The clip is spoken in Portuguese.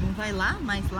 Não vai lá, mas lá.